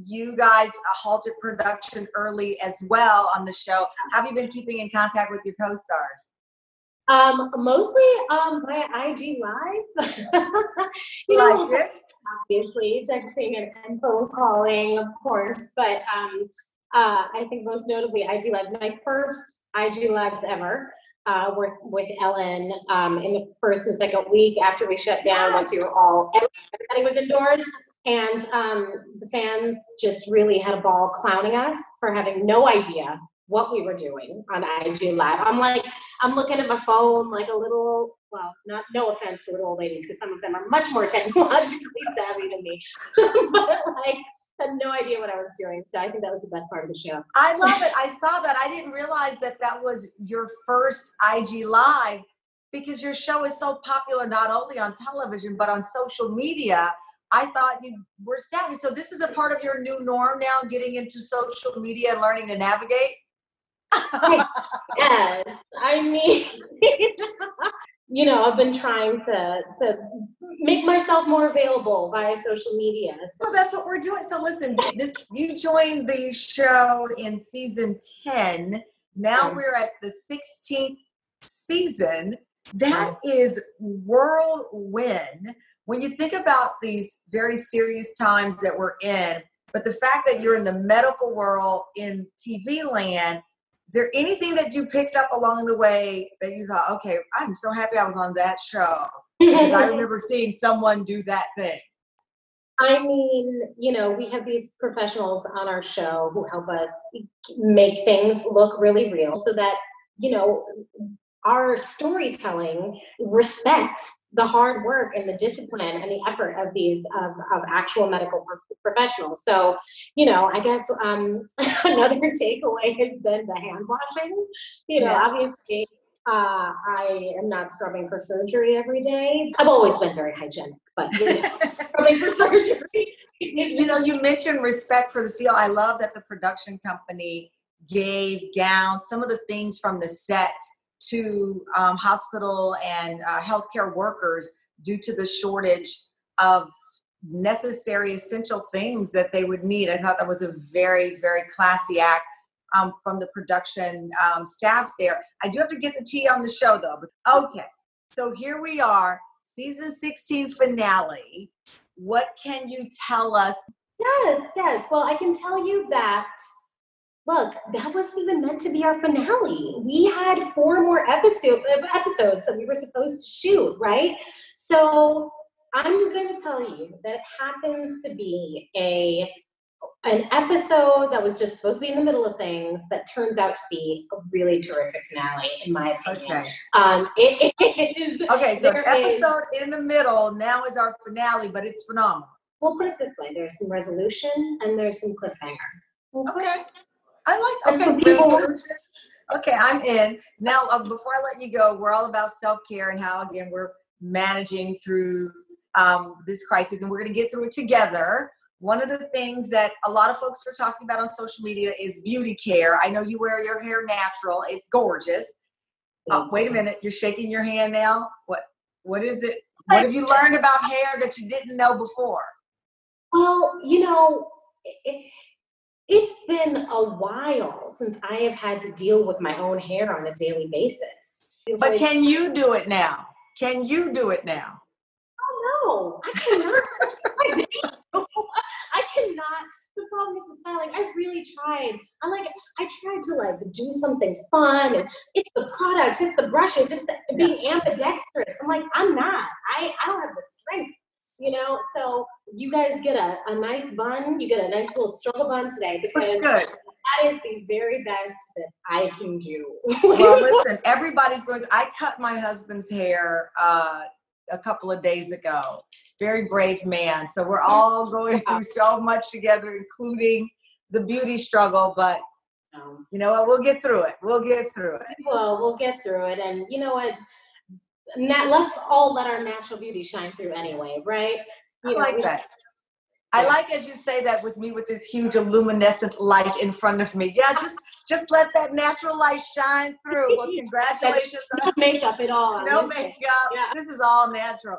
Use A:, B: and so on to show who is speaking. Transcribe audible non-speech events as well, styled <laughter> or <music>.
A: you guys halted production early as well on the show. Have you been keeping in contact with your co-stars?
B: Um, mostly um via IG Live. <laughs>
A: you know, like it?
B: obviously texting and, and phone calling, of course, but um, uh, I think most notably IG Live. My first IG Lives ever uh, with with Ellen um, in the first and second week after we shut down. Once we were all everybody was indoors, and um, the fans just really had a ball clowning us for having no idea what we were doing on IG Live. I'm like, I'm looking at my phone like a little, well, not no offense to little old ladies, because some of them are much more <laughs> technologically savvy than me, <laughs> but like had no idea what I was doing. So I think that was the best part of the show.
A: I love it. I saw that. I didn't realize that that was your first IG Live because your show is so popular not only on television but on social media. I thought you were savvy. So this is a part of your new norm now, getting into social media and learning to navigate. <laughs>
B: yes, I mean, <laughs> you know, I've been trying to to make myself more available via social media. So.
A: Well, that's what we're doing. So listen, this you joined the show in season ten. Now we're at the sixteenth season. That is whirlwind. When you think about these very serious times that we're in, but the fact that you're in the medical world in TV land is there anything that you picked up along the way that you thought, okay, I'm so happy I was on that show? Because I remember <laughs> seeing someone do that thing.
B: I mean, you know, we have these professionals on our show who help us make things look really real so that, you know, our storytelling respects the hard work and the discipline and the effort of these of, of actual medical professionals. So you know i guess um, <laughs> another takeaway has been the hand washing. You know yeah. obviously uh, i am not scrubbing for surgery every day. I've always been very hygienic but you know, <laughs> scrubbing for surgery.
A: You know you mentioned respect for the field. I love that the production company gave gowns some of the things from the set to um, hospital and uh, healthcare workers due to the shortage of necessary essential things that they would need. I thought that was a very, very classy act um, from the production um, staff there. I do have to get the tea on the show though. But okay, so here we are, season 16 finale. What can you tell us?
B: Yes, yes. Well, I can tell you that look, that wasn't even meant to be our finale. We had four more episode, episodes that we were supposed to shoot, right? So I'm going to tell you that it happens to be a an episode that was just supposed to be in the middle of things that turns out to be a really terrific finale, in my opinion.
A: Okay.
B: Um, it, <laughs> it is.
A: Okay, so episode is, in the middle now is our finale, but it's phenomenal.
B: We'll put it this way: there's some resolution and there's some cliffhanger.
A: Okay. I like okay. People, okay, I'm in now. Uh, before I let you go, we're all about self care and how again we're managing through um, this crisis, and we're going to get through it together. One of the things that a lot of folks are talking about on social media is beauty care. I know you wear your hair natural; it's gorgeous. Uh, wait a minute, you're shaking your hand now. What? What is it? What have you <laughs> learned about hair that you didn't know before?
B: Well, you know, it, been a while since I have had to deal with my own hair on a daily basis.
A: But can you do it now? Can you do it now?
B: Oh no, I cannot. <laughs> I cannot. The problem is the styling. I really tried. I like. I tried to like do something fun, and it's the products, it's the brushes, it's the, being ambidextrous. I'm like, I'm not. I I don't have the strength you know so you guys get a, a nice bun you get a nice little struggle bun today because that is the very best that i can do.
A: Well <laughs> listen everybody's going to, i cut my husband's hair uh, a couple of days ago. Very brave man. So we're all going through so much together including the beauty struggle but um, you know what? We'll get through it. We'll get through it.
B: well we'll get through it. And you know what? Na- let's all let our natural beauty shine through anyway, right?
A: I like that. I like as you say that with me with this huge luminescent light in front of me. Yeah, just just let that natural light shine through. Well, <laughs> congratulations.
B: no makeup at all.
A: No makeup. Yeah. This is all natural.